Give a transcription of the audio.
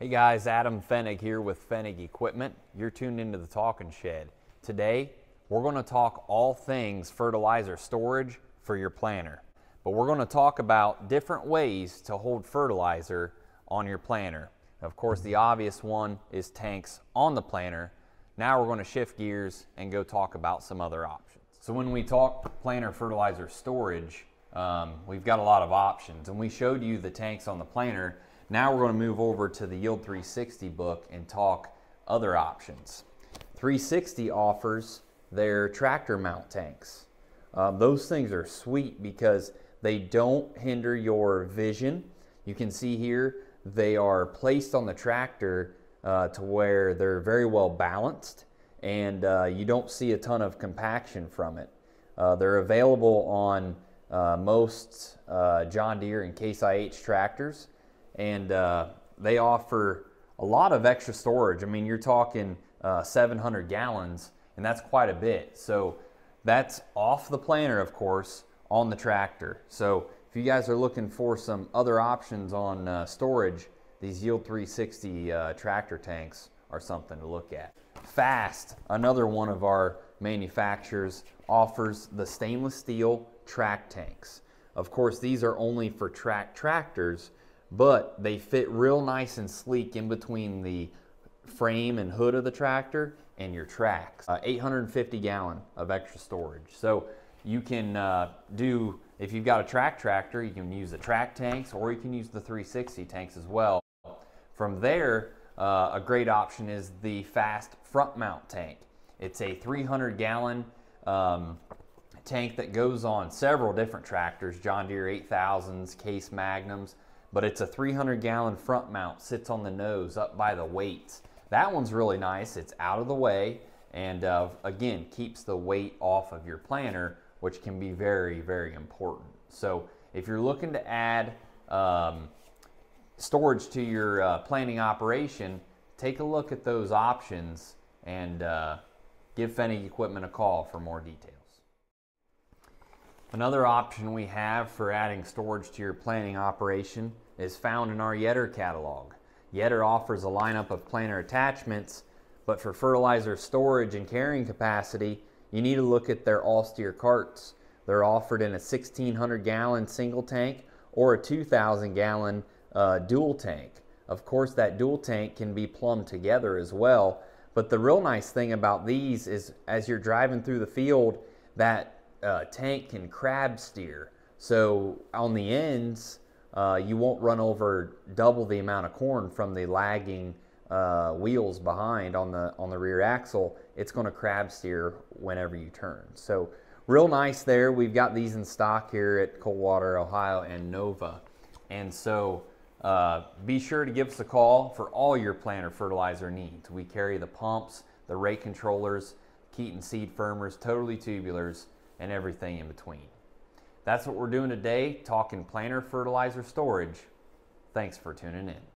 Hey guys, Adam Fennig here with Fennig Equipment. You're tuned into the Talking Shed. Today, we're going to talk all things fertilizer storage for your planter. But we're going to talk about different ways to hold fertilizer on your planter. Of course, the obvious one is tanks on the planter. Now we're going to shift gears and go talk about some other options. So when we talk planter fertilizer storage, um, we've got a lot of options and we showed you the tanks on the planter. Now we're going to move over to the Yield 360 book and talk other options. 360 offers their tractor mount tanks. Um, those things are sweet because they don't hinder your vision. You can see here they are placed on the tractor uh, to where they're very well balanced and uh, you don't see a ton of compaction from it. Uh, they're available on uh, most uh, John Deere and Case IH tractors and uh, they offer a lot of extra storage. I mean, you're talking 700 gallons and that's quite a bit. So that's off the planter, of course, on the tractor. So if you guys are looking for some other options on uh, storage, these Yield 360 uh, tractor tanks are something to look at. Fast, another one of our manufacturers, offers the stainless steel track tanks. Of course, these are only for track tractors, but they fit real nice and sleek in between the frame and hood of the tractor and your tracks. Uh, 850 gallon of extra storage. So you can uh, do, if you've got a track tractor, you can use the track tanks or you can use the 360 tanks as well. From there, uh, a great option is the fast front mount tank. It's a 300 gallon um, tank that goes on several different tractors, John Deere 8000s, Case Magnums, but it's a 300 gallon front mount, sits on the nose up by the weights. That one's really nice. It's out of the way and uh, again, keeps the weight off of your planter, which can be very, very important. So if you're looking to add um, storage to your uh, planting operation, take a look at those options and uh, give Fennig Equipment a call for more details. Another option we have for adding storage to your planting operation is found in our Yetter catalog. Yetter offers a lineup of planter attachments, but for fertilizer storage and carrying capacity, you need to look at their All-Steer carts. They're offered in a 1600 gallon single tank or a 2000 gallon uh, dual tank. Of course, that dual tank can be plumbed together as well. But the real nice thing about these is as you're driving through the field, that uh, tank can crab steer. So on the ends, uh, you won't run over double the amount of corn from the lagging uh, wheels behind on the on the rear axle. It's going to crab steer whenever you turn. So real nice there. We've got these in stock here at Coldwater, Ohio, and Nova. And so uh, be sure to give us a call for all your planter fertilizer needs. We carry the pumps, the rate controllers, Keeton seed firmers, totally tubulars, and everything in between. That's what we're doing today, talking planter fertilizer storage. Thanks for tuning in.